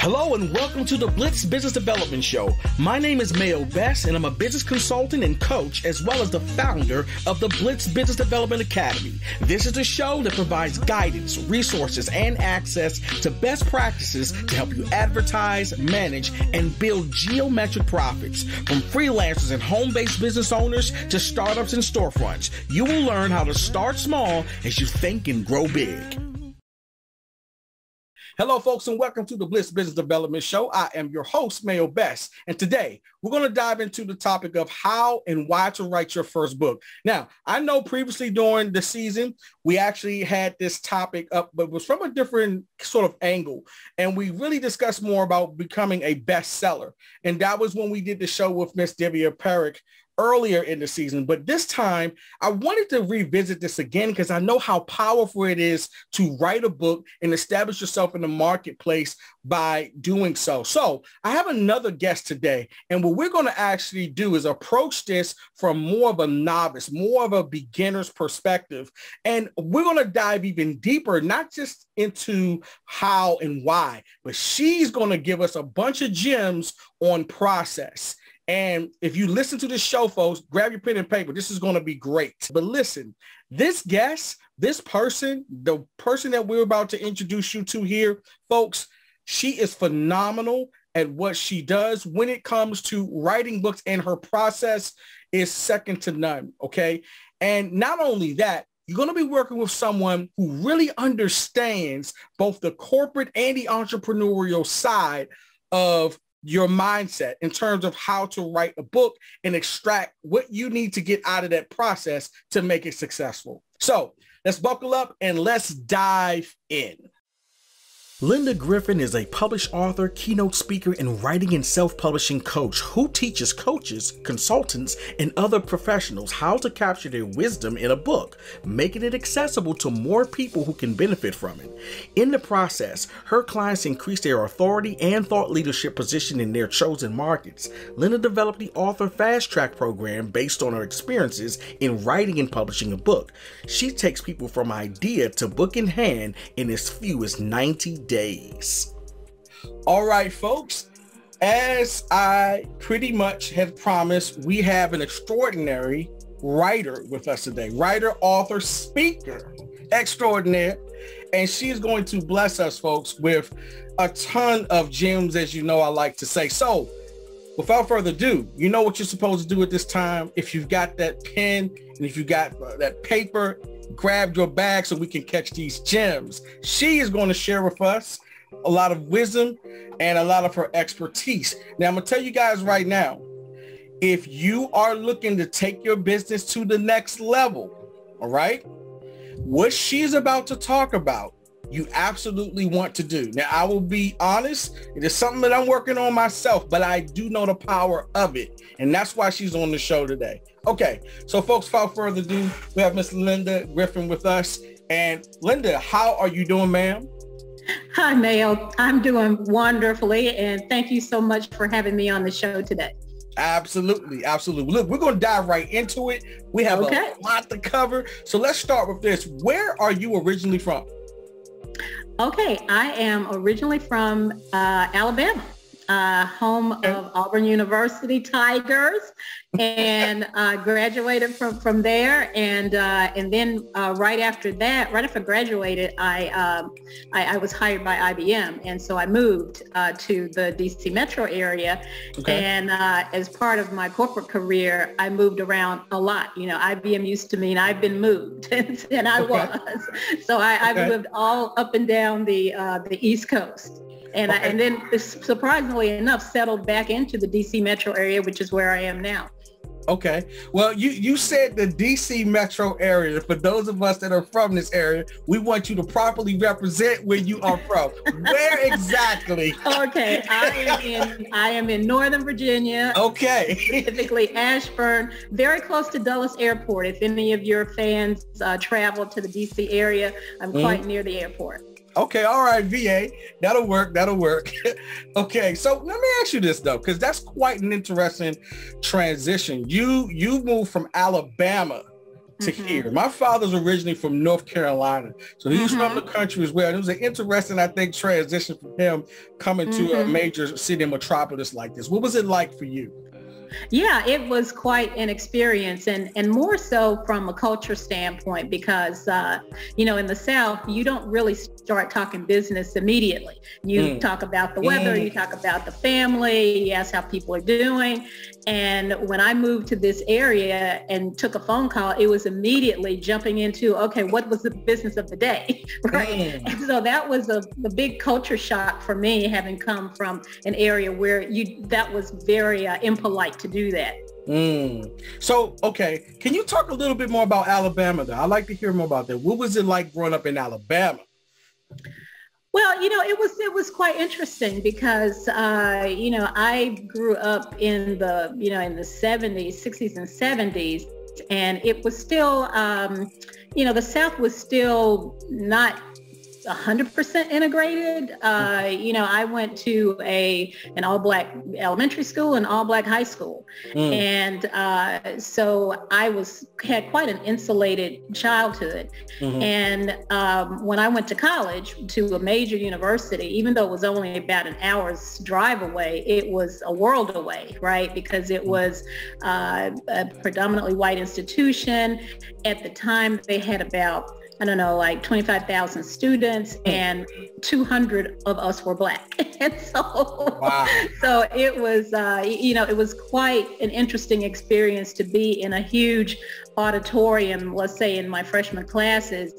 Hello and welcome to the Blitz Business Development Show. My name is Mayo Best and I'm a business consultant and coach as well as the founder of the Blitz Business Development Academy. This is a show that provides guidance, resources, and access to best practices to help you advertise, manage, and build geometric profits. From freelancers and home-based business owners to startups and storefronts, you will learn how to start small as you think and grow big. Hello, folks, and welcome to the Blitz Business Development Show. I am your host, Mayo Best, and today we're going to dive into the topic of how and why to write your first book. Now, I know previously during the season, we actually had this topic up, but was from a different sort of angle, and we really discussed more about becoming a bestseller. And that was when we did the show with Miss Divya Parekh earlier in the season, but this time I wanted to revisit this again because I know how powerful it is to write a book and establish yourself in the marketplace by doing so. So I have another guest today, and what we're going to actually do is approach this from more of a novice, more of a beginner's perspective. And we're going to dive even deeper, not just into how and why, but she's going to give us a bunch of gems on process. And if you listen to this show, folks, grab your pen and paper. This is going to be great. But listen, this guest, this person, the person that we're about to introduce you to here, folks, she is phenomenal at what she does when it comes to writing books and her process is second to none. Okay. And not only that, you're going to be working with someone who really understands both the corporate and the entrepreneurial side of your mindset in terms of how to write a book and extract what you need to get out of that process to make it successful. So let's buckle up and let's dive in. Linda Griffin is a published author, keynote speaker, and writing and self-publishing coach who teaches coaches, consultants, and other professionals how to capture their wisdom in a book, making it accessible to more people who can benefit from it. In the process, her clients increase their authority and thought leadership position in their chosen markets. Linda developed the Author Fast Track program based on her experiences in writing and publishing a book. She takes people from idea to book in hand in as few as 90 days. All right, folks. As I pretty much have promised, we have an extraordinary writer with us today. Writer, author, speaker extraordinaire. And she is going to bless us, folks, with a ton of gems, as you know I like to say. So without further ado, you know what you're supposed to do at this time. If you've got that pen and if you got uh, that paper, grab your bag so we can catch these gems. She is going to share with us a lot of wisdom and a lot of her expertise. Now, I'm going to tell you guys right now, if you are looking to take your business to the next level, all right, what she's about to talk about, you absolutely want to do. Now, I will be honest, it is something that I'm working on myself, but I do know the power of it. And that's why she's on the show today. Okay, so folks, without further ado, we have Miss Linda Griffin with us. And Linda, how are you doing, ma'am? Hi, Mayo. I'm doing wonderfully. And thank you so much for having me on the show today. Absolutely, absolutely. Look, we're going to dive right into it. We have okay. a lot to cover. So let's start with this. Where are you originally from? Okay, I am originally from uh, Alabama uh, home of Auburn University Tigers, and uh, graduated from from there. And uh, and then uh, right after that, right after I graduated, I, um, I, I was hired by IBM, and so I moved uh, to the DC metro area. Okay. And uh, as part of my corporate career, I moved around a lot. You know, IBM used to mean I've been moved, and I okay. was. So I, have okay. lived all up and down the the East Coast and okay. I, and then surprisingly enough settled back into the DC metro area, which is where I am now. Okay. Well, you you said the DC metro area. For those of us that are from this area, we want you to properly represent where you are from. where exactly? Okay. I am in I am in Northern Virginia. Okay. Specifically Ashburn, very close to Dulles Airport. If any of your fans uh, travel to the DC area, I'm mm-hmm. quite near the airport. Okay, all right, VA. That'll work. That'll work. okay, so let me ask you this though, because that's quite an interesting transition. You you moved from Alabama to mm-hmm. here. My father's originally from North Carolina, so he's mm-hmm. from the country as well. It was an interesting, I think, transition for him coming mm-hmm. to a mm-hmm. major city metropolis like this. What was it like for you? Yeah, it was quite an experience and, and more so from a culture standpoint because, uh, you know, in the South, you don't really start talking business immediately. You mm. talk about the weather, mm. you talk about the family, you ask how people are doing. And when I moved to this area and took a phone call, it was immediately jumping into, okay, what was the business of the day? right. Mm. And so that was a, a big culture shock for me, having come from an area where you that was very uh, impolite to do that. Mm. So, okay, can you talk a little bit more about Alabama though? I'd like to hear more about that. What was it like growing up in Alabama? Well, you know, it was it was quite interesting because uh, you know I grew up in the you know in the 70s, 60s, and 70s, and it was still um, you know the South was still not 100% integrated. Uh, you know, I went to a an all black elementary school and all black high school, mm. and uh, so I was had quite an insulated childhood. Mm-hmm. And um, when I went to college to a major university, even though it was only about an hour's drive away, it was a world away, right? Because it mm. was uh, a predominantly white institution. At the time, they had about I don't know, like 25,000 students hmm. and 200 of us were black. and so, wow. so it was, uh, you know, it was quite an interesting experience to be in a huge auditorium, let's say in my freshman classes,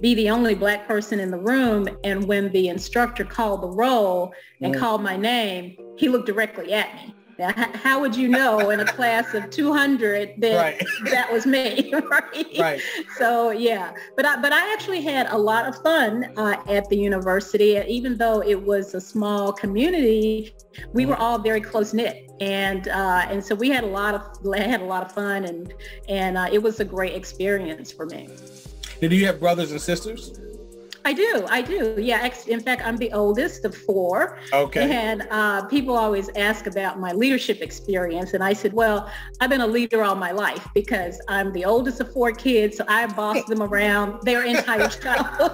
be the only black person in the room. And when the instructor called the roll and mm. called my name, he looked directly at me. How would you know in a class of 200 that right. that was me, right? Right. So yeah, but I, but I actually had a lot of fun uh, at the university. Even though it was a small community, we were all very close knit, and uh, and so we had a lot of had a lot of fun, and and uh, it was a great experience for me. Did you have brothers and sisters? I do. I do. Yeah. In fact, I'm the oldest of four. Okay. And uh, people always ask about my leadership experience. And I said, well, I've been a leader all my life because I'm the oldest of four kids. So I bossed them around their entire childhood.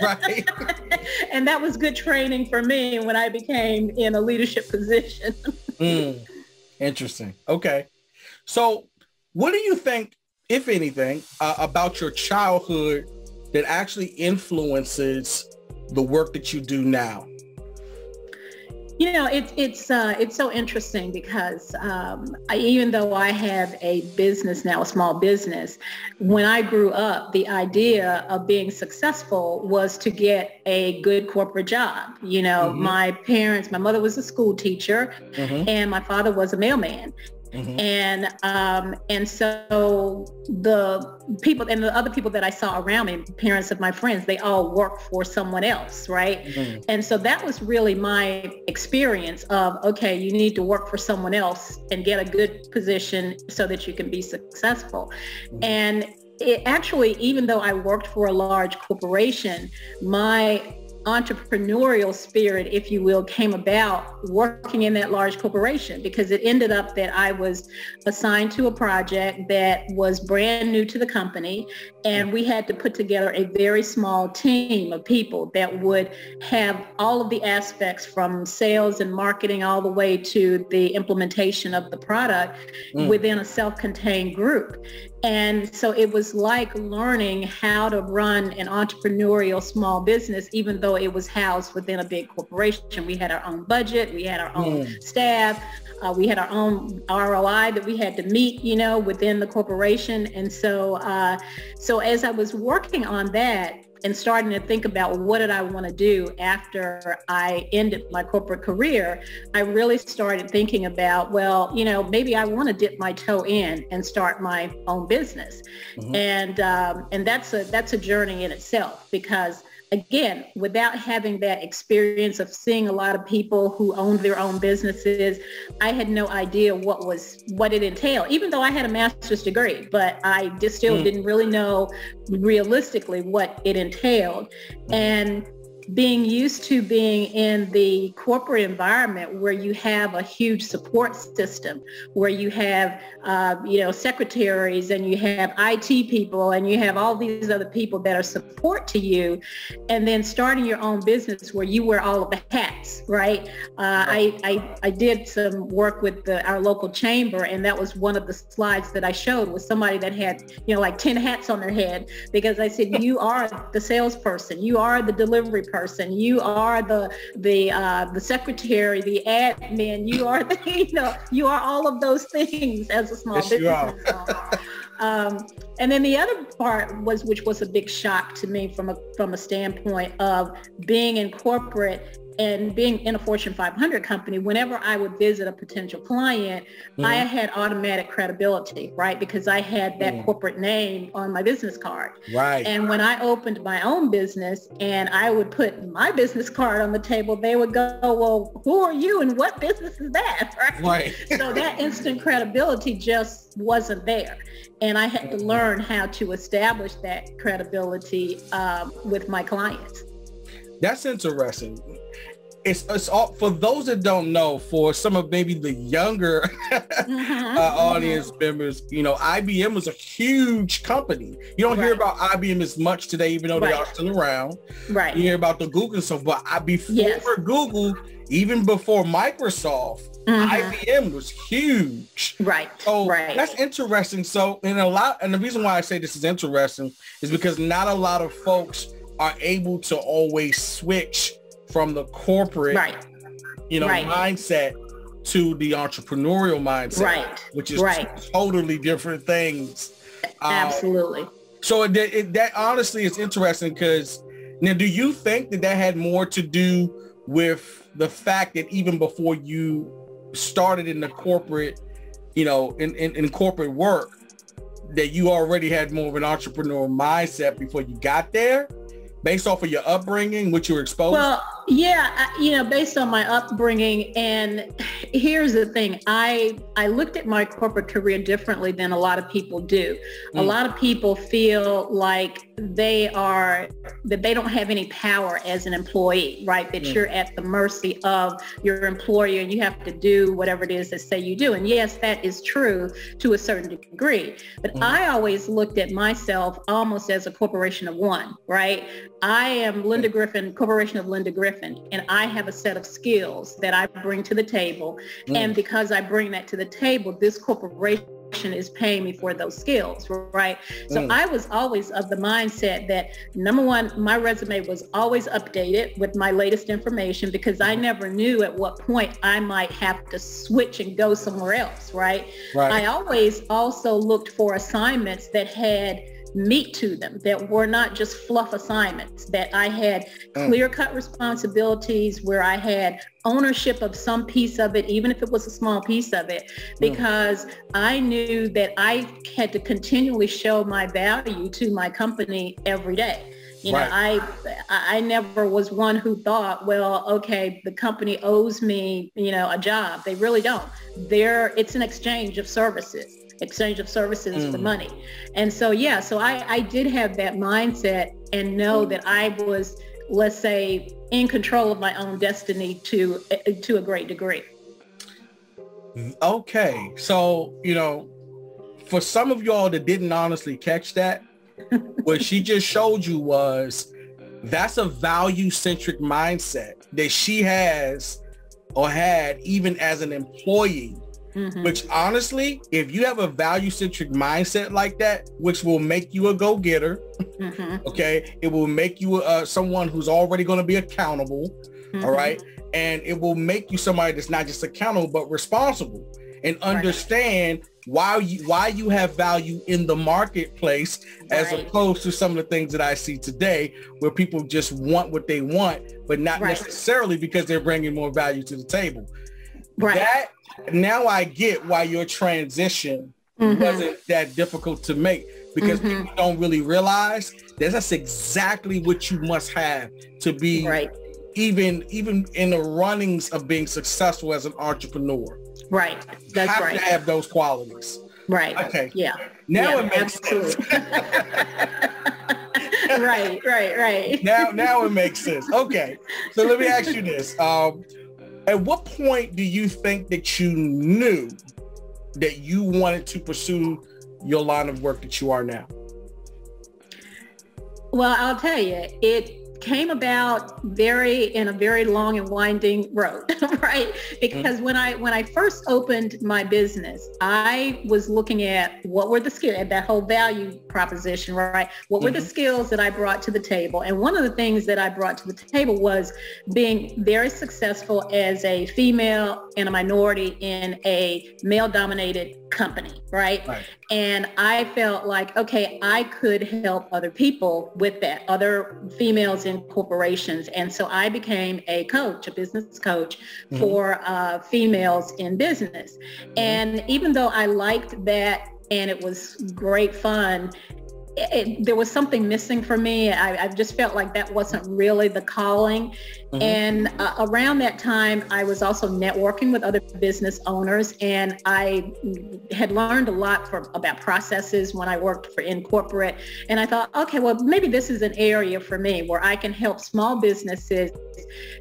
right. and that was good training for me when I became in a leadership position. mm, interesting. Okay. So what do you think, if anything, uh, about your childhood that actually influences the work that you do now? You know, it, it's uh, it's so interesting because um, I, even though I have a business now, a small business, when I grew up, the idea of being successful was to get a good corporate job. You know, mm-hmm. my parents, my mother was a school teacher, mm-hmm. and my father was a mailman. Mm-hmm. And um, and so the people and the other people that I saw around me, parents of my friends, they all work for someone else, right? Mm-hmm. And so that was really my experience of okay, you need to work for someone else and get a good position so that you can be successful. Mm-hmm. And it actually, even though I worked for a large corporation, my entrepreneurial spirit, if you will, came about working in that large corporation because it ended up that I was assigned to a project that was brand new to the company and we had to put together a very small team of people that would have all of the aspects from sales and marketing all the way to the implementation of the product mm. within a self-contained group. And so it was like learning how to run an entrepreneurial small business, even though it was housed within a big corporation. We had our own budget, we had our own mm. staff, uh, we had our own ROI that we had to meet, you know, within the corporation. And so, uh, so as I was working on that, and starting to think about what did I want to do after I ended my corporate career, I really started thinking about, well, you know, maybe I want to dip my toe in and start my own business. Mm-hmm. And um, and that's a that's a journey in itself because again, without having that experience of seeing a lot of people who owned their own businesses, I had no idea what was what it entailed. Even though I had a master's degree, but I just still mm. didn't really know realistically what it entailed. And being used to being in the corporate environment where you have a huge support system, where you have, uh, you know, secretaries and you have IT people and you have all these other people that are support to you, and then starting your own business where you wear all of the hats, right? Uh, I, I, I did some work with the, our local chamber and that was one of the slides that I showed was somebody that had, you know, like 10 hats on their head because I said, you are the salesperson, you are the delivery person, you are the, the, uh, the secretary, the admin, you are the, you know, you are all of those things as a small yes, business. Um, and then the other part was, which was a big shock to me from a from a standpoint of being in corporate and being in a Fortune 500 company, whenever I would visit a potential client, mm-hmm. I had automatic credibility, right? Because I had that mm-hmm. corporate name on my business card. Right. And when I opened my own business and I would put my business card on the table, they would go, well, who are you and what business is that? Right. right. so that instant credibility just wasn't there. And I had to mm-hmm. learn how to establish that credibility um, with my clients. That's interesting it's, it's all for those that don't know for some of maybe the younger mm-hmm. uh, audience members you know ibm was a huge company you don't right. hear about ibm as much today even though right. they are still around right you hear about the google stuff but I, before yes. google even before microsoft Mm-hmm. IBM was huge. Right. So right. that's interesting. So in a lot, and the reason why I say this is interesting is because not a lot of folks are able to always switch from the corporate, right. you know, right. mindset to the entrepreneurial mindset, right. which is right. totally different things. Absolutely. Um, so it, it, that honestly is interesting because now, do you think that that had more to do with the fact that even before you started in the corporate, you know, in, in, in corporate work, that you already had more of an entrepreneurial mindset before you got there? Based off of your upbringing, what you were exposed? Well, yeah, you know, based on my upbringing. And here's the thing. I, I looked at my corporate career differently than a lot of people do. Mm. A lot of people feel like they are, that they don't have any power as an employee, right? That mm. you're at the mercy of your employer and you have to do whatever it is that say you do. And yes, that is true to a certain degree. But mm. I always looked at myself almost as a corporation of one, right? I am Linda Griffin, Corporation of Linda Griffin, and I have a set of skills that I bring to the table. Mm. And because I bring that to the table, this corporation is paying me for those skills, right? So mm. I was always of the mindset that number one, my resume was always updated with my latest information because I never knew at what point I might have to switch and go somewhere else, right? right. I always also looked for assignments that had meat to them that were not just fluff assignments, that I had mm. clear cut responsibilities where I had ownership of some piece of it, even if it was a small piece of it, mm. because mm. I knew that I had to continually show my value to my company every day. You know, right. I I never was one who thought, well, okay, the company owes me, you know, a job. They really don't. There, it's an exchange of services exchange of services mm. for money. And so, yeah, so I, I did have that mindset and know that I was, let's say, in control of my own destiny to, to a great degree. Okay. So, you know, for some of y'all that didn't honestly catch that, what she just showed you was that's a value centric mindset that she has or had even as an employee Mm-hmm. Which honestly, if you have a value centric mindset like that, which will make you a go getter, mm-hmm. okay, it will make you uh, someone who's already going to be accountable. Mm-hmm. All right. And it will make you somebody that's not just accountable, but responsible and understand right. why you why you have value in the marketplace as right. opposed to some of the things that I see today where people just want what they want, but not right. necessarily because they're bringing more value to the table. Right. That now I get why your transition mm-hmm. wasn't that difficult to make because mm-hmm. people don't really realize that that's exactly what you must have to be right. even even in the runnings of being successful as an entrepreneur. Right. That's have right. To have those qualities. Right. Okay. Yeah. Now yeah, it makes absolutely. sense. right, right, right. Now, now it makes sense. Okay, so let me ask you this: um, At what point do you think that you knew that you wanted to pursue your line of work that you are now? Well, I'll tell you, it came about very in a very long and winding road right because when i when i first opened my business i was looking at what were the skills at that whole value proposition right what were mm-hmm. the skills that i brought to the table and one of the things that i brought to the table was being very successful as a female and a minority in a male dominated company right? right and i felt like okay i could help other people with that other females in corporations and so i became a coach a business coach mm-hmm. for uh, females in business mm-hmm. and even though i liked that and it was great fun it, there was something missing for me. I, I, just felt like that wasn't really the calling. Mm-hmm. And uh, around that time, I was also networking with other business owners, and I had learned a lot from, about processes when I worked for in corporate. And I thought, okay, well, maybe this is an area for me where I can help small businesses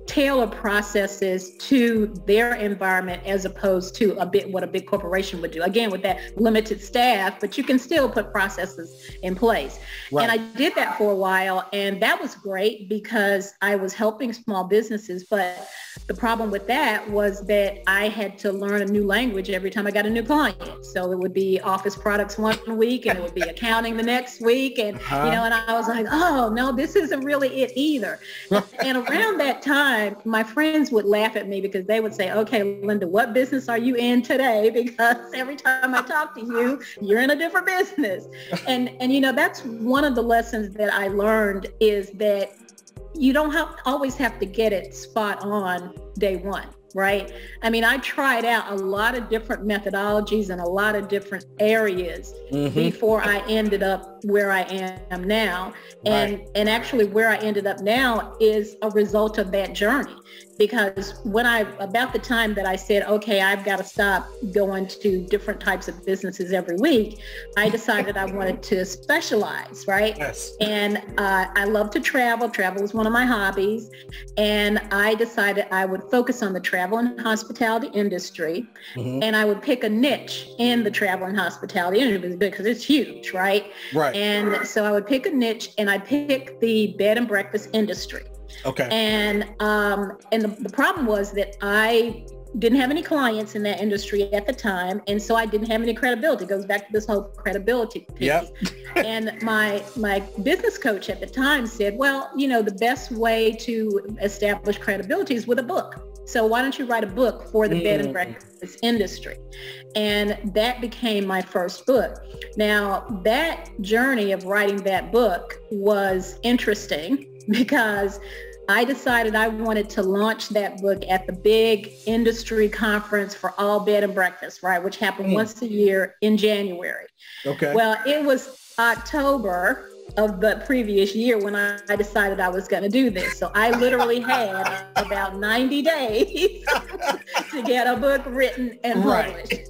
tailor processes to their environment as opposed to a bit what a big corporation would do. Again, with that limited staff, but you can still put processes in place. Right. And I did that for a while, and that was great because I was helping small businesses, but the problem with that was that I had to learn a new language every time I got a new client. So it would be office products one week and it would be accounting the next week. And, uh-huh. you know, and I was like, oh, no, this isn't really it either. and around that time, my friends would laugh at me because they would say, okay, Linda, what business are you in today? Because every time I talk to you, you're in a different business. And, and, you know, that's one of the lessons that I learned is that you don't have always have to get it spot on day one right i mean i tried out a lot of different methodologies and a lot of different areas mm-hmm. before i ended up where i am now and and actually where i ended up now is a result of that journey because when I about the time that I said, okay, I've got to stop going to different types of businesses every week, I decided I wanted to specialize, right? Yes. And uh, I love to travel. Travel is one of my hobbies, and I decided I would focus on the travel and hospitality industry, mm-hmm. and I would pick a niche in the travel and hospitality industry because it's huge, right? Right. And so I would pick a niche, and I pick the bed and breakfast industry. Okay. And um, and the, the problem was that I didn't have any clients in that industry at the time and so i didn't have any credibility it goes back to this whole credibility piece yep. and my my business coach at the time said well you know the best way to establish credibility is with a book so why don't you write a book for the mm. bed and mm. breakfast industry and that became my first book now that journey of writing that book was interesting because I decided I wanted to launch that book at the big industry conference for all bed and breakfast, right, which happened mm. once a year in January. Okay. Well, it was October of the previous year when I, I decided I was going to do this. So I literally had about 90 days to get a book written and published. Right.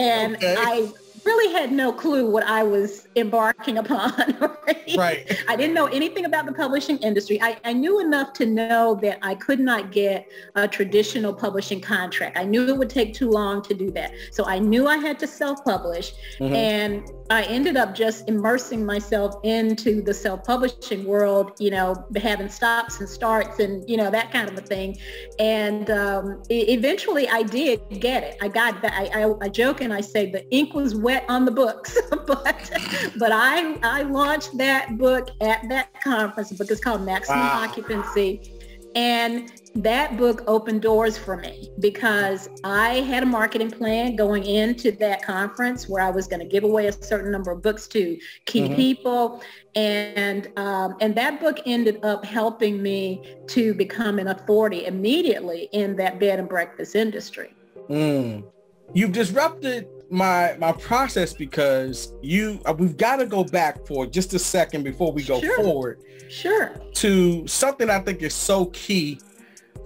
And okay. I really had no clue what I was embarking upon. Right? right. I didn't know anything about the publishing industry. I, I knew enough to know that I could not get a traditional publishing contract. I knew it would take too long to do that. So I knew I had to self-publish. Mm-hmm. And I ended up just immersing myself into the self-publishing world, you know, having stops and starts and, you know, that kind of a thing. And um, eventually I did get it. I got that. I, I, I joke and I say the ink was wet on the books, but but I, I launched that book at that conference. The book is called Maximum wow. Occupancy. And that book opened doors for me because I had a marketing plan going into that conference where I was going to give away a certain number of books to key mm-hmm. people. And, um, and that book ended up helping me to become an authority immediately in that bed and breakfast industry. Mm. You've disrupted my my process because you uh, we've got to go back for just a second before we go sure. forward sure to something i think is so key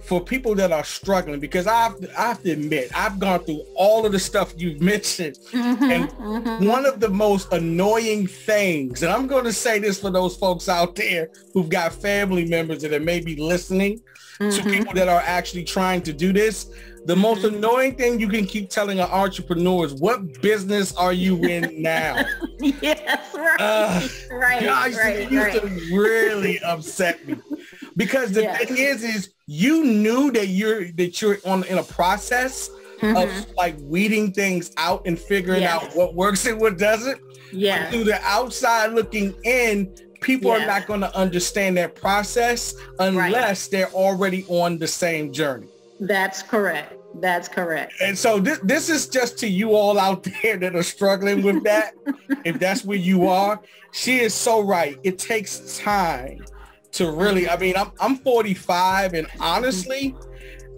for people that are struggling, because I have to, I have to admit, I've gone through all of the stuff you've mentioned. Mm-hmm, and mm-hmm. one of the most annoying things, and I'm going to say this for those folks out there who've got family members that may be listening mm-hmm. to people that are actually trying to do this. The most mm-hmm. annoying thing you can keep telling an entrepreneur is what business are you in now? yes, right. Uh, right, gosh, right, it used right. to really upset me. Because the thing is, is you knew that you're that you're on in a process mm-hmm. of like weeding things out and figuring yes. out what works and what doesn't. Yeah. Through the outside looking in, people yeah. are not going to understand that process unless right. they're already on the same journey. That's correct. That's correct. And so this, this is just to you all out there that are struggling with that. if that's where you are, she is so right. It takes time to really, I mean, I'm, I'm 45 and honestly,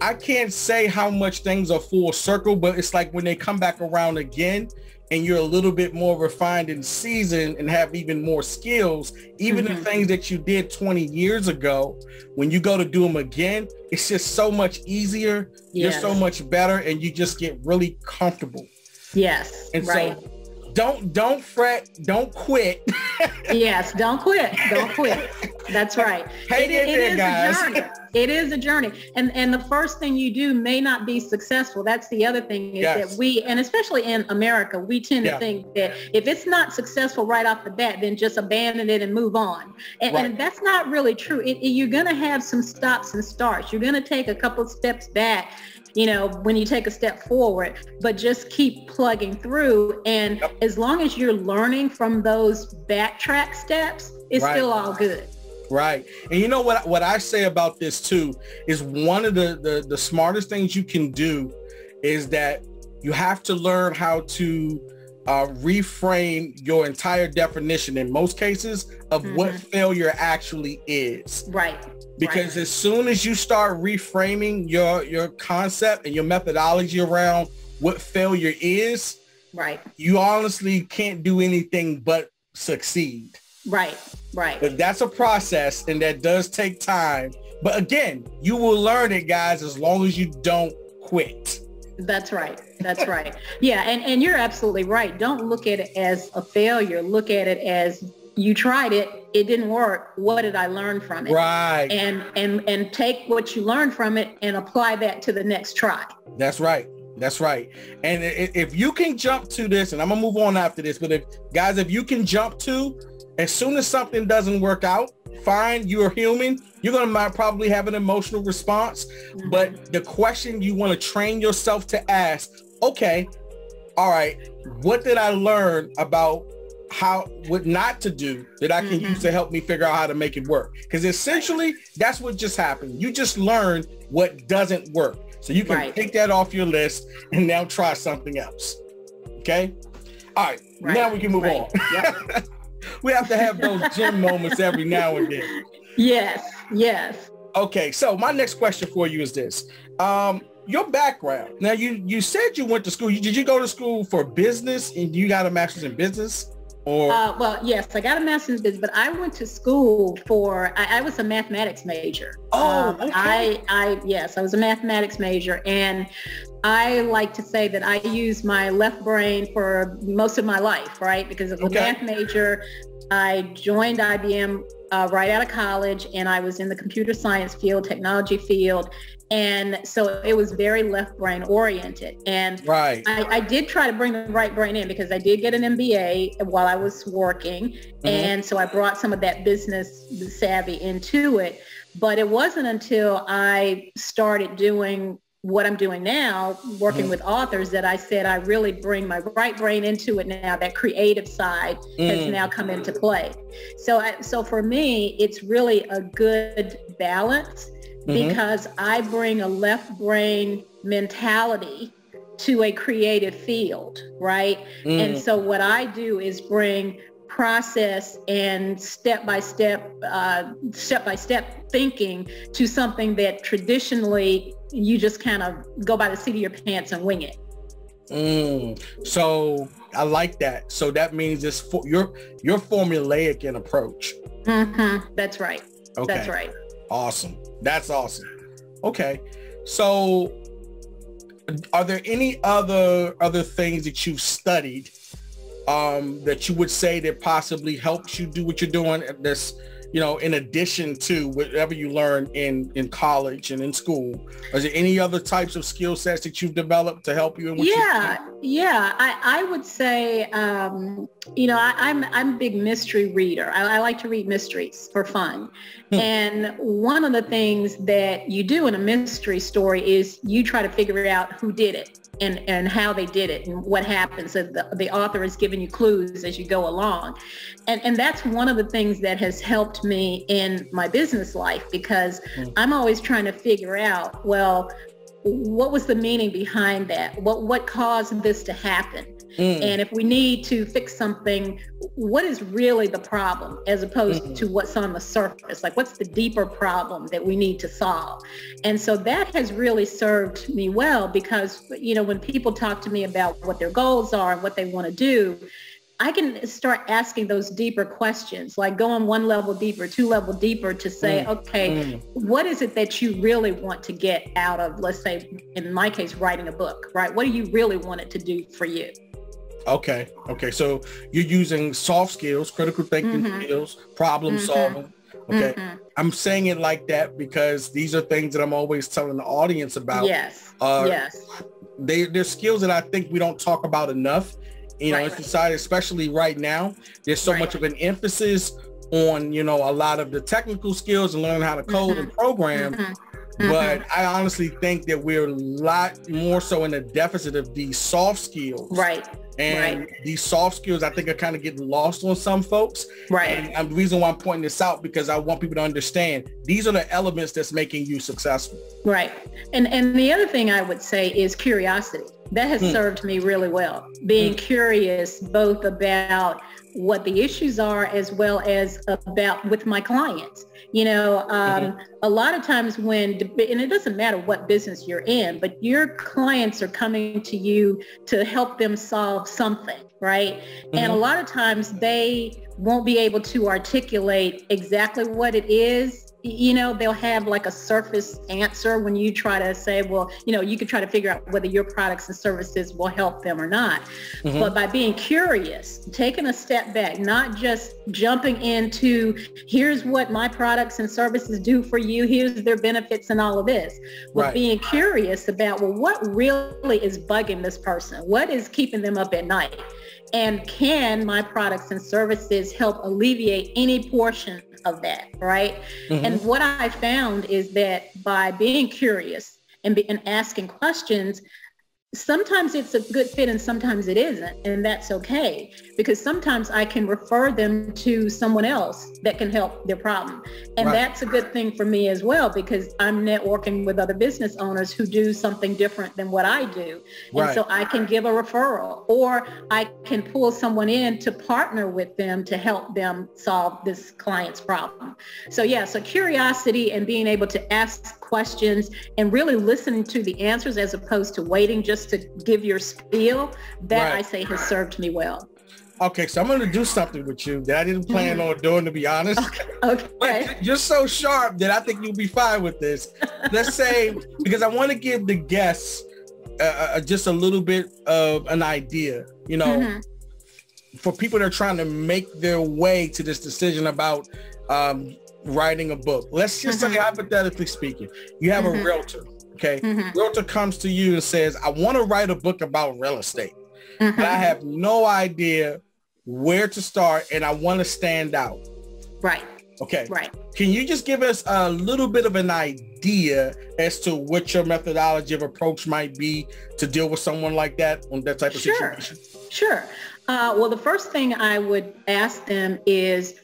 I can't say how much things are full circle, but it's like when they come back around again, and you're a little bit more refined and seasoned and have even more skills, even mm-hmm. the things that you did 20 years ago, when you go to do them again, it's just so much easier. Yes. You're so much better and you just get really comfortable. Yes. And right. so don't don't fret, don't quit. yes, don't quit. Don't quit. That's right. Hang it, it, there, guys. A journey. It is a journey. And and the first thing you do may not be successful. That's the other thing is yes. that we and especially in America, we tend yeah. to think that if it's not successful right off the bat, then just abandon it and move on. And, right. and that's not really true. It, it, you're going to have some stops and starts. You're going to take a couple steps back you know, when you take a step forward, but just keep plugging through. And yep. as long as you're learning from those backtrack steps, it's right. still all good. Right. And you know what what I say about this too is one of the, the the smartest things you can do is that you have to learn how to uh, reframe your entire definition in most cases of mm-hmm. what failure actually is. Right. Because right. as soon as you start reframing your your concept and your methodology around what failure is, right. You honestly can't do anything but succeed. Right. Right. But that's a process and that does take time. But again, you will learn it guys as long as you don't quit. That's right. That's right. Yeah, and and you're absolutely right. Don't look at it as a failure. Look at it as you tried it, it didn't work. What did I learn from it? Right. And and and take what you learned from it and apply that to the next try. That's right. That's right. And if you can jump to this, and I'm gonna move on after this, but if guys, if you can jump to as soon as something doesn't work out, fine, you're human. You're going to probably have an emotional response. Mm-hmm. But the question you want to train yourself to ask, okay, all right, what did I learn about how what not to do that I can mm-hmm. use to help me figure out how to make it work? Because essentially that's what just happened. You just learned what doesn't work. So you can right. take that off your list and now try something else. Okay. All right. right. Now we can move right. on. Yep. we have to have those gym moments every now and then. Yes, yes. Okay, so my next question for you is this. Um, your background. Now you you said you went to school. did you go to school for business and you got a master's in business? Or uh, well, yes, I got a master's in business, but I went to school for. I, I was a mathematics major. Oh, um, okay. I, I yes, I was a mathematics major, and I like to say that I use my left brain for most of my life, right? Because of the okay. math major, I joined IBM uh, right out of college and I was in the computer science field, technology field. And so it was very left brain oriented. And right. I, I, did try to bring the right brain in because I did get an MBA while I was working. Mm-hmm. And so I brought some of that business savvy into it. But it wasn't until I started doing what I'm doing now, working mm. with authors, that I said I really bring my right brain into it now. That creative side mm. has now come into play. So, I, so for me, it's really a good balance mm-hmm. because I bring a left brain mentality to a creative field, right? Mm. And so what I do is bring process and step by step, uh, step by step thinking to something that traditionally you just kind of go by the seat of your pants and wing it. Mm, so I like that. So that means it's for your your formulaic in approach. Mm-hmm. That's right. Okay. That's right. Awesome. That's awesome. Okay. So are there any other other things that you've studied um, that you would say that possibly helps you do what you're doing at this you know, in addition to whatever you learn in in college and in school? Is there any other types of skill sets that you've developed to help you in what yeah, yeah. I, I would say, um, you know, I, am I'm, I'm a big mystery reader. I, I like to read mysteries for fun. Hmm. And one of the things that you do in a mystery story is you try to figure out who did it and, and how they did it and what happens. So the, the author is giving you clues as you go along. And, and that's one of the things that has helped me in my business life because mm. I'm always trying to figure out, well, what was the meaning behind that? What what caused this to happen? Mm. And if we need to fix something, what is really the problem as opposed mm. to what's on the surface? Like what's the deeper problem that we need to solve? And so that has really served me well because, you know, when people talk to me about what their goals are and what they want to do, I can start asking those deeper questions, like going one level deeper, two level deeper to say, mm. okay, mm. what is it that you really want to get out of, let's say, in my case, writing a book, right? What do you really want it to do for you? Okay. Okay. So you're using soft skills, critical thinking mm-hmm. skills, problem mm-hmm. solving. Okay. Mm-hmm. I'm saying it like that because these are things that I'm always telling the audience about. Yes. Uh, yes. They, they're skills that I think we don't talk about enough you know, right. in society, especially right now, there's so right. much of an emphasis on, you know, a lot of the technical skills and learning how to code mm-hmm. and program. Mm-hmm. Mm-hmm. But I honestly think that we're a lot more so in a deficit of these soft skills. Right. And right. these soft skills, I think, are kind of getting lost on some folks. Right. And the reason why I'm pointing this out because I want people to understand these are the elements that's making you successful. Right. And and the other thing I would say is curiosity that has hmm. served me really well. Being hmm. curious both about what the issues are as well as about with my clients. You know, um, mm-hmm. a lot of times when, and it doesn't matter what business you're in, but your clients are coming to you to help them solve something, right? Mm-hmm. And a mm-hmm. lot of times they won't be able to articulate exactly what it is you know, they'll have like a surface answer when you try to say, well, you know, you can try to figure out whether your products and services will help them or not. Mm-hmm. But by being curious, taking a step back, not just jumping into here's what my products and services do for you, here's their benefits and all of this, but right. being curious about, well, what really is bugging this person? What is keeping them up at night? And can my products and services help alleviate any portion of that, right? Mm-hmm. And what I found is that by being curious and, be, and asking questions, sometimes it's a good fit and sometimes it isn't and that's okay because sometimes i can refer them to someone else that can help their problem and right. that's a good thing for me as well because i'm networking with other business owners who do something different than what i do right. and so i can give a referral or i can pull someone in to partner with them to help them solve this client's problem so yeah so curiosity and being able to ask questions and really listening to the answers as opposed to waiting just to give your spiel, that right. I say has served me well. Okay, so I'm going to do something with you that I didn't plan mm-hmm. on doing, to be honest. Okay. okay. you're so sharp that I think you'll be fine with this. Let's say, because I want to give the guests uh, uh, just a little bit of an idea, you know, mm-hmm. for people that are trying to make their way to this decision about um, writing a book. Let's just mm-hmm. say, hypothetically speaking, you have a mm-hmm. realtor Okay. Mm-hmm. Realtor comes to you and says, I want to write a book about real estate. Mm-hmm. But I have no idea where to start and I want to stand out. Right. Okay. Right. Can you just give us a little bit of an idea as to what your methodology of approach might be to deal with someone like that on that type of sure. situation? Sure. Uh, well, the first thing I would ask them is,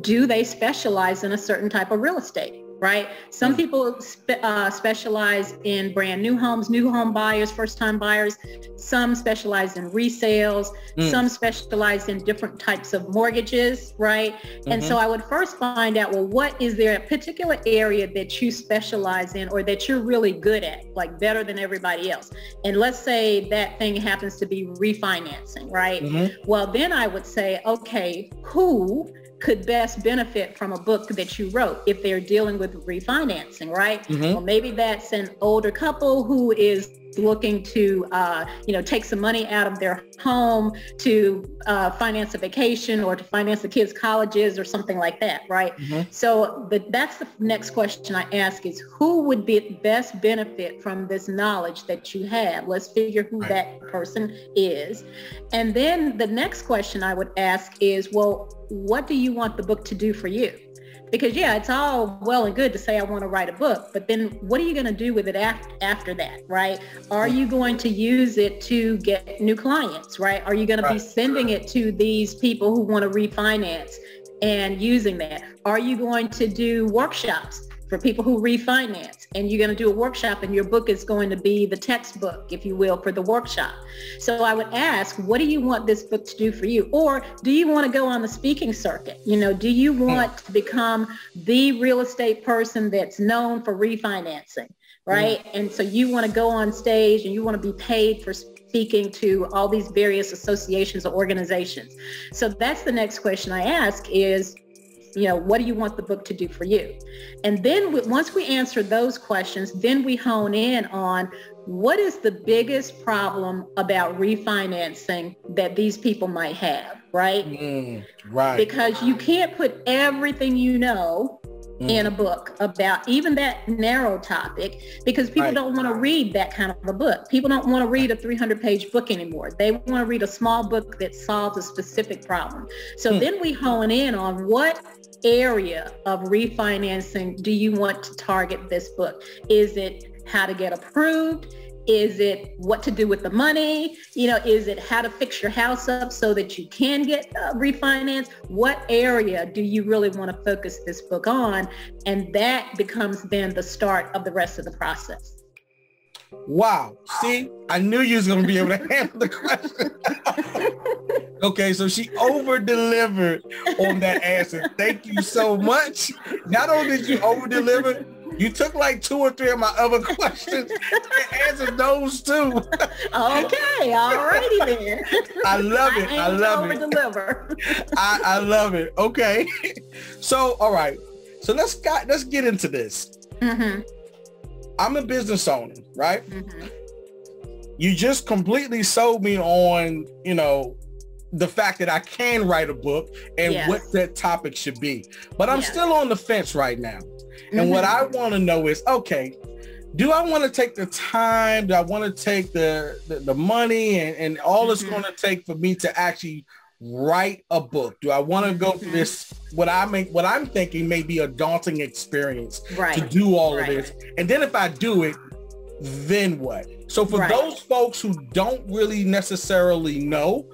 do they specialize in a certain type of real estate? right? Some people spe- uh, specialize in brand new homes, new home buyers, first time buyers. Some specialize in resales. Mm. Some specialize in different types of mortgages, right? Mm-hmm. And so mm-hmm. I would first find out, well, what is there a particular area that you specialize in or that you're really good at, like better than everybody else? And let's say that thing happens to be refinancing, right? Mm-hmm. Well, then I would say, okay, who could best benefit from a book that you wrote if they're dealing with refinancing, right? Mm-hmm. Well, maybe that's an older couple who is looking to, uh, you know, take some money out of their home to uh, finance a vacation or to finance the kids' colleges or something like that, right? Mm-hmm. So the, that's the next question I ask is who would be best benefit from this knowledge that you have? Let's figure who right. that person is. And then the next question I would ask is, well, what do you want the book to do for you? Because yeah, it's all well and good to say I want to write a book, but then what are you going to do with it after, after that, right? Are you going to use it to get new clients, right? Are you going to be sending it to these people who want to refinance and using that? Are you going to do workshops? For people who refinance and you're going to do a workshop and your book is going to be the textbook, if you will, for the workshop. So I would ask, what do you want this book to do for you? Or do you want to go on the speaking circuit? You know, do you hmm. want to become the real estate person that's known for refinancing? Right. Mm. And so you want to go on stage and you want to be paid for speaking to all these various associations or organizations. So that's the next question I ask is, you know, what do you want the book to do for you? And then we, once we answer those questions, then we hone in on what is the biggest problem about refinancing that these people might have, right? Mm, right. Because you can't put everything you know mm. in a book about even that narrow topic because people right. don't want to read that kind of a book. People don't want to read a 300 page book anymore. They want to read a small book that solves a specific problem. So mm. then we hone in on what area of refinancing do you want to target this book? Is it how to get approved? Is it what to do with the money? You know, is it how to fix your house up so that you can get uh, refinance? What area do you really want to focus this book on? And that becomes then the start of the rest of the process. Wow. See, I knew you was going to be able to handle the question. okay, so she over-delivered on that answer. Thank you so much. Not only did you over-deliver, you took like two or three of my other questions and answered those too. okay, all righty then. I love it. I, I love it. Deliver. I, I love it. Okay. So, all right. So let's got let's get into this. Mm-hmm. I'm a business owner, right? Mm-hmm. You just completely sold me on, you know, the fact that I can write a book and yes. what that topic should be. But I'm yes. still on the fence right now. Mm-hmm. And what I want to know is, okay, do I want to take the time? Do I want to take the, the, the money and, and all mm-hmm. it's going to take for me to actually write a book? Do I want to go through mm-hmm. this what I make what I'm thinking may be a daunting experience right. to do all right. of this? And then if I do it, then what? So for right. those folks who don't really necessarily know,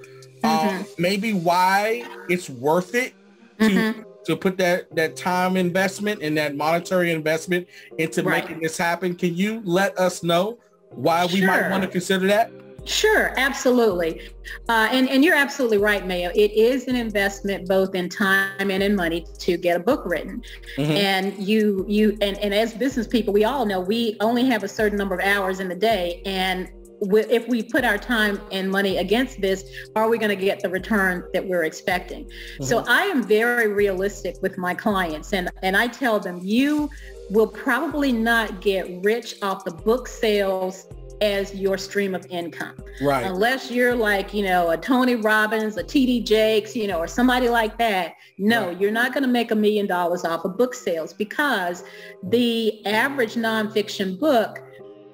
um, mm-hmm. um, maybe why it's worth it to mm-hmm. to put that that time investment and that monetary investment into making this happen, can you let us know why we sure. might want to consider that? Sure, absolutely. Uh, and, and you're absolutely right, Mayo. It is an investment both in time and in money to get a book written. Mm-hmm. And you, you, and, and as business people, we all know we only have a certain number of hours in the day. And if we put our time and money against this, are we going to get the return that we're expecting? Mm-hmm. So I am very realistic with my clients and, and I tell them you will probably not get rich off the book sales as your stream of income. Right. Unless you're like, you know, a Tony Robbins, a TD Jakes, you know, or somebody like that. No, right. you're not going to make a million dollars off of book sales because the average nonfiction book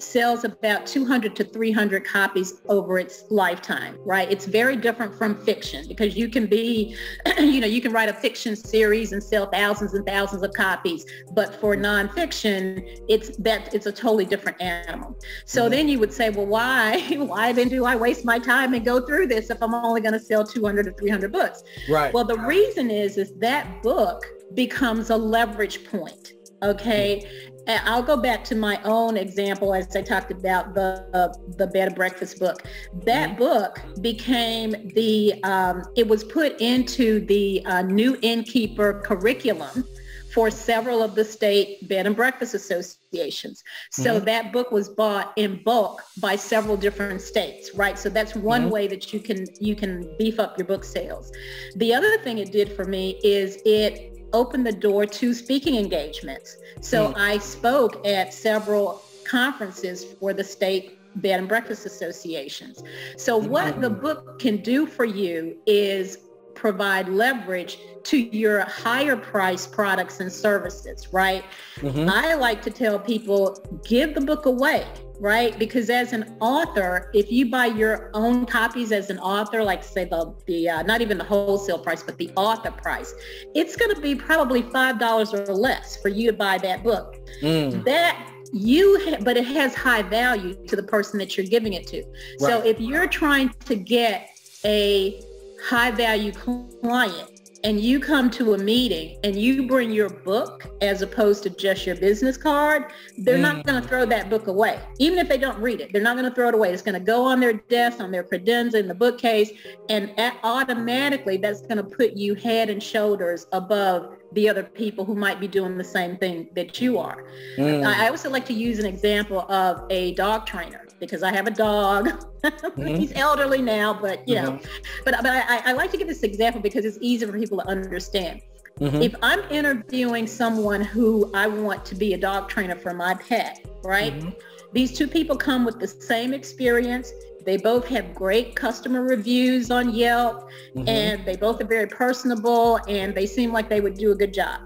sells about 200 to 300 copies over its lifetime, right? It's very different from fiction because you can be, you know, you can write a fiction series and sell thousands and thousands of copies. But for nonfiction, it's that it's a totally different animal. So mm-hmm. then you would say, well, why, why then do I waste my time and go through this if I'm only going to sell 200 to 300 books? Right. Well, the reason is, is that book becomes a leverage point okay I'll go back to my own example as I talked about the uh, the bed and breakfast book. That mm-hmm. book became the um, it was put into the uh, new innkeeper curriculum for several of the state bed and breakfast associations. So mm-hmm. that book was bought in bulk by several different states, right? So that's one mm-hmm. way that you can you can beef up your book sales. The other thing it did for me is it opened the door to speaking engagements. So mm-hmm. I spoke at several conferences for the state bed and breakfast associations. So what the book can do for you is provide leverage to your higher price products and services, right? Mm-hmm. I like to tell people, give the book away, right? Because as an author, if you buy your own copies as an author, like say the, the uh, not even the wholesale price, but the author price, it's going to be probably $5 or less for you to buy that book. Mm. That you ha- but it has high value to the person that you're giving it to right. so if you're trying to get a high value client and you come to a meeting and you bring your book as opposed to just your business card, they're mm. not going to throw that book away. Even if they don't read it, they're not going to throw it away. It's going to go on their desk, on their credenza in the bookcase, and automatically that's going to put you head and shoulders above the other people who might be doing the same thing that you are. Mm. I also like to use an example of a dog trainer because I have a dog. Mm-hmm. He's elderly now, but you know, mm-hmm. but but I, I like to give this example because it's easy for people to understand. Mm-hmm. If I'm interviewing someone who I want to be a dog trainer for my pet, right? Mm-hmm. These two people come with the same experience. They both have great customer reviews on Yelp mm-hmm. and they both are very personable and they seem like they would do a good job.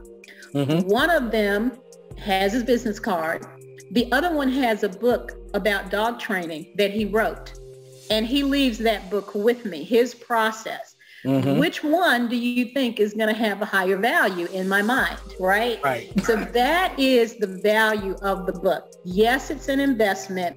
Mm-hmm. One of them has his business card. The other one has a book about dog training that he wrote. And he leaves that book with me, his process. Mm-hmm. Which one do you think is going to have a higher value in my mind, right? Right. So that is the value of the book. Yes, it's an investment,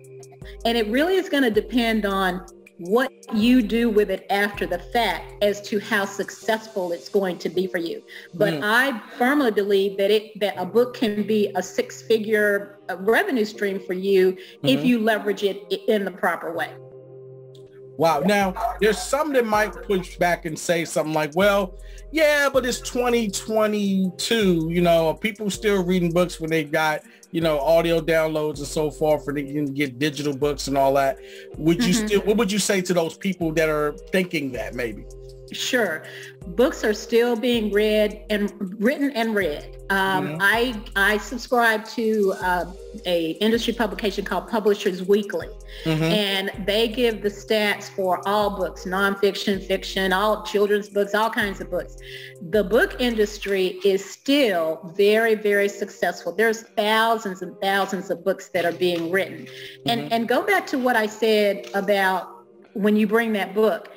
and it really is going to depend on what you do with it after the fact as to how successful it's going to be for you. But mm. I firmly believe that it that a book can be a six-figure uh, revenue stream for you mm-hmm. if you leverage it in the proper way. Wow. Now, there's some that might push back and say something like, well, yeah, but it's 2022, you know, people still reading books when they got, you know, audio downloads and so forth, and they can get digital books and all that. Would you mm-hmm. still, what would you say to those people that are thinking that maybe? Sure. Books are still being read and written and read. Um, mm-hmm. I I subscribe to uh, a industry publication called Publishers Weekly, mm-hmm. and they give the stats for all books, nonfiction, fiction, all children's books, all kinds of books. The book industry is still very, very successful. There's thousands and thousands of books that are being written, mm-hmm. and and go back to what I said about when you bring that book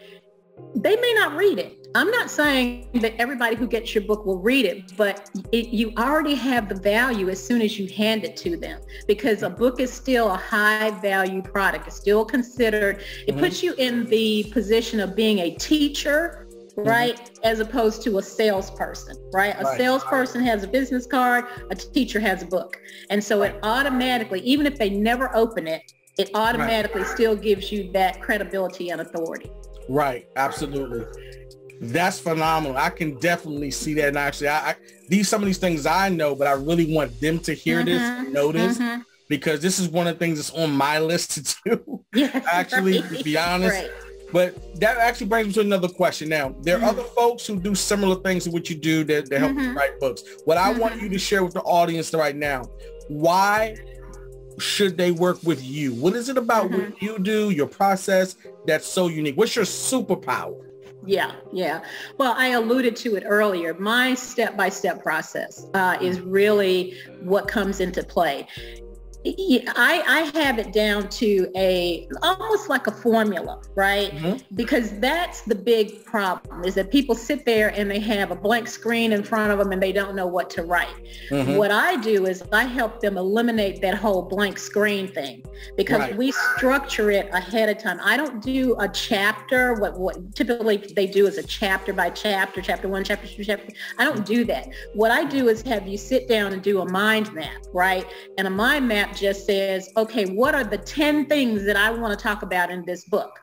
they may not read it. I'm not saying that everybody who gets your book will read it, but it, you already have the value as soon as you hand it to them because a book is still a high value product. It's still considered, it mm-hmm. puts you in the position of being a teacher, mm-hmm. right? Mm-hmm. As opposed to a salesperson, right? A right. salesperson has a business card, a teacher has a book. And so it automatically, even if they never open it, it automatically right. still gives you that credibility and authority. Right. Absolutely. That's phenomenal. I can definitely see that. And actually, I, I these some of these things I know, but I really want them to hear mm-hmm. this, and know this, mm-hmm. because this is one of the things that's on my list to do. Yes, actually, right. to be honest. Right. But that actually brings me to another question. Now, there are mm-hmm. other folks who do similar things to what you do that, that help you mm-hmm. write books. What I want mm-hmm. you to share with the audience right now, why should they work with you? What is it about mm-hmm. what you do, your process that's so unique? What's your superpower? Yeah, yeah. Well, I alluded to it earlier. My step-by-step process uh, is really what comes into play. I, I have it down to a almost like a formula, right? Mm-hmm. Because that's the big problem is that people sit there and they have a blank screen in front of them and they don't know what to write. Mm-hmm. What I do is I help them eliminate that whole blank screen thing because right. we structure it ahead of time. I don't do a chapter. What, what typically they do is a chapter by chapter, chapter one, chapter two, chapter. I don't do that. What I do is have you sit down and do a mind map, right? And a mind map just says, okay, what are the 10 things that I want to talk about in this book?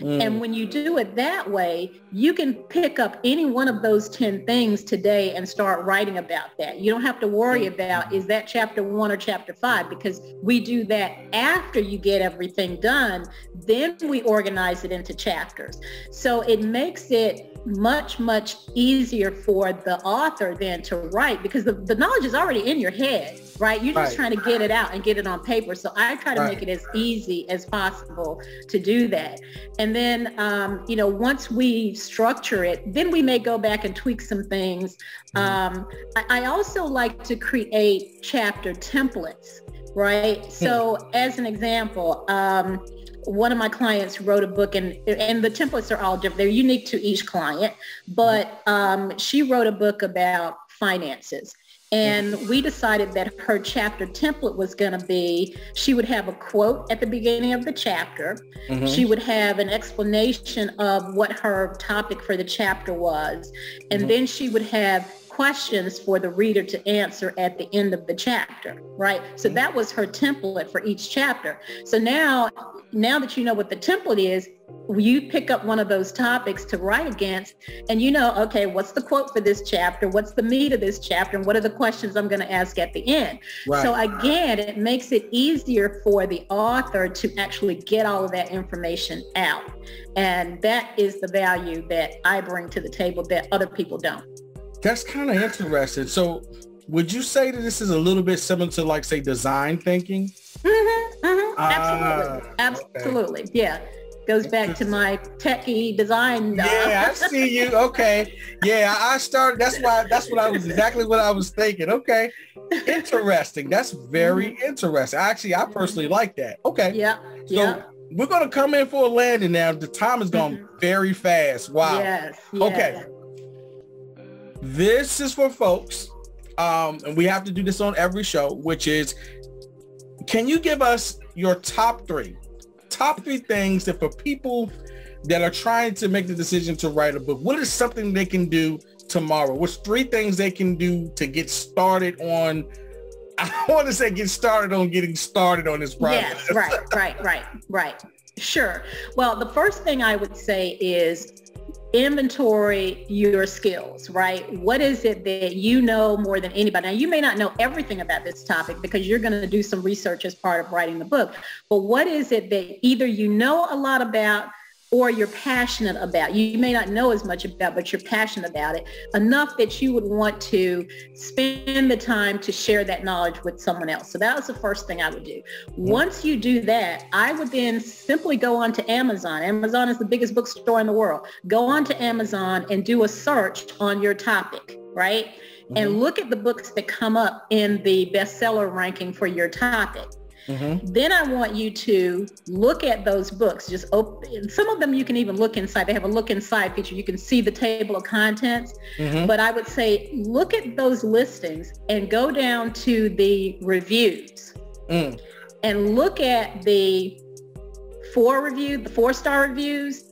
Mm. And when you do it that way, you can pick up any one of those 10 things today and start writing about that. You don't have to worry mm. about is that chapter one or chapter five because we do that after you get everything done. Then we organize it into chapters. So it makes it much, much easier for the author then to write because the, the knowledge is already in your head, right? You're just right. trying to get it out and get it on paper. So I try to right. make it as easy as possible to do that. And then, um, you know, once we structure it, then we may go back and tweak some things. Mm-hmm. Um, I, I also like to create chapter templates, right? So mm. as an example, um, one of my clients wrote a book and and the templates are all different. They're unique to each client, but um, she wrote a book about finances. And we decided that her chapter template was going to be, she would have a quote at the beginning of the chapter. Mm-hmm. She would have an explanation of what her topic for the chapter was. And mm-hmm. then she would have questions for the reader to answer at the end of the chapter, right? So that was her template for each chapter. So now, now that you know what the template is, you pick up one of those topics to write against and you know, okay, what's the quote for this chapter? What's the meat of this chapter? And what are the questions I'm going to ask at the end? Right. So again, it makes it easier for the author to actually get all of that information out. And that is the value that I bring to the table that other people don't. That's kind of interesting. So would you say that this is a little bit similar to like say design thinking? Mm-hmm, mm-hmm, absolutely. Uh, absolutely. Okay. Yeah. Goes back to my techie design. Yeah, I see you. Okay. Yeah, I started. That's why. That's what I was exactly what I was thinking. Okay. Interesting. That's very mm-hmm. interesting. Actually, I personally like that. Okay. Yeah. So yeah. we're gonna come in for a landing now. The time is going mm-hmm. very fast. Wow. Yes, yes. Okay. This is for folks, um, and we have to do this on every show, which is, can you give us your top three, top three things that for people that are trying to make the decision to write a book, what is something they can do tomorrow? What's three things they can do to get started on I want to say get started on getting started on this process. Yes, right, right, right, right. Sure. Well, the first thing I would say is inventory your skills, right? What is it that you know more than anybody? Now, you may not know everything about this topic because you're going to do some research as part of writing the book, but what is it that either you know a lot about or you're passionate about. You may not know as much about, but you're passionate about it enough that you would want to spend the time to share that knowledge with someone else. So that was the first thing I would do. Once you do that, I would then simply go on to Amazon. Amazon is the biggest bookstore in the world. Go on to Amazon and do a search on your topic, right? Mm-hmm. And look at the books that come up in the bestseller ranking for your topic. Mm-hmm. Then I want you to look at those books. Just open. Some of them you can even look inside. They have a look inside feature. You can see the table of contents. Mm-hmm. But I would say look at those listings and go down to the reviews mm. and look at the four review, the four star reviews,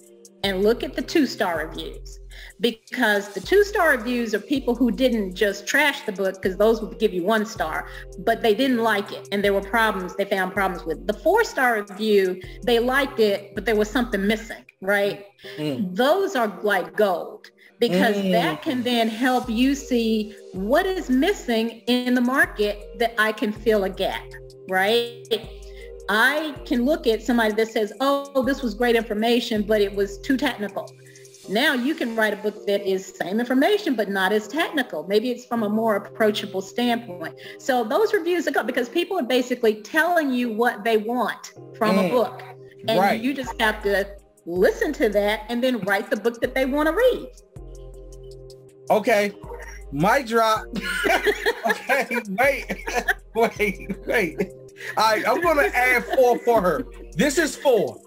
and look at the two star reviews because the two star reviews are people who didn't just trash the book because those would give you one star, but they didn't like it and there were problems they found problems with. The four star review, they liked it, but there was something missing, right? Mm. Those are like gold because mm. that can then help you see what is missing in the market that I can fill a gap, right? I can look at somebody that says, oh, this was great information, but it was too technical. Now you can write a book that is same information, but not as technical. Maybe it's from a more approachable standpoint. So those reviews are good because people are basically telling you what they want from mm, a book. And right. you just have to listen to that and then write the book that they want to read. Okay. My drop. okay, wait, wait, wait. All right, I'm gonna add four for her. This is four.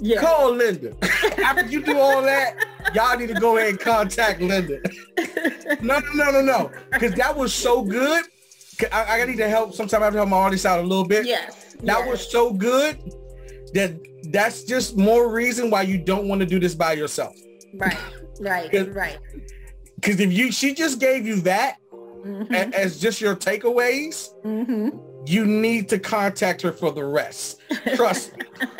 Yeah. Call Linda. After you do all that, y'all need to go ahead and contact Linda. no, no, no, no, no. Because that was so good. I, I, need to help. Sometimes I have to help my audience out a little bit. Yes. That yes. was so good that that's just more reason why you don't want to do this by yourself. Right. Right. right. Because if you, she just gave you that mm-hmm. as, as, just your takeaways. Mm-hmm you need to contact her for the rest. Trust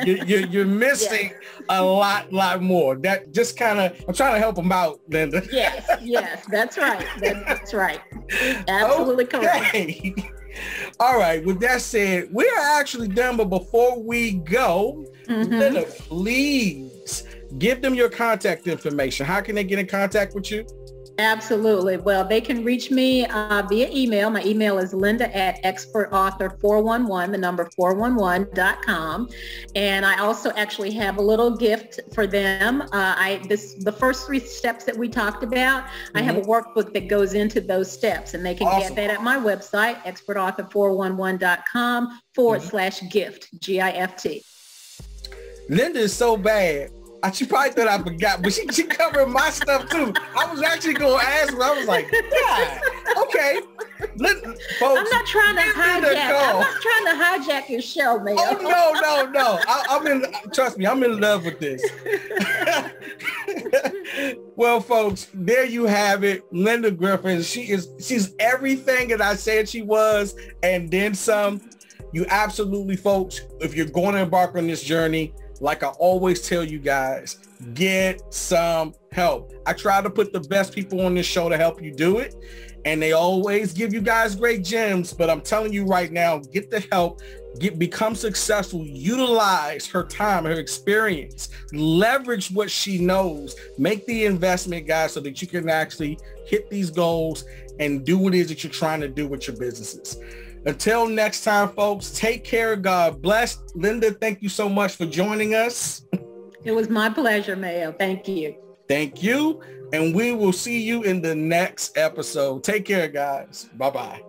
me, you, are missing yes. a lot, lot more. That just kind of, I'm trying to help them out, Linda. Yes, yes, that's right. That's right. Absolutely okay. correct. All right. With that said, we are actually done. But before we go, mm-hmm. Linda, please give them your contact information. How can they get in contact with you? Absolutely. Well, they can reach me uh, via email. My email is linda at expertauthor411, the number 411.com. And I also actually have a little gift for them. Uh, I this the first three steps that we talked about, mm-hmm. I have a mm-hmm. workbook that goes into those steps and they can awesome. get that at my website, expertauthor411.com forward mm-hmm. slash gift, G-I-F-T. Linda is so bad she probably thought I forgot, but she, she covered my stuff too. I was actually going to ask but I was like, yeah, okay. Let, folks, I'm not trying to hijack. I'm not trying to hijack your show, man. Oh no, no, no. I, I'm in. Trust me, I'm in love with this. well, folks, there you have it. Linda Griffin. She is. She's everything that I said she was, and then some. You absolutely, folks. If you're going to embark on this journey like I always tell you guys, get some help. I try to put the best people on this show to help you do it. And they always give you guys great gems. But I'm telling you right now, get the help, get become successful, utilize her time, her experience, leverage what she knows, make the investment, guys, so that you can actually hit these goals and do what it is that you're trying to do with your businesses. Until next time, folks, take care. God bless. Linda, thank you so much for joining us. It was my pleasure, Mayo. Thank you. Thank you. And we will see you in the next episode. Take care, guys. Bye-bye.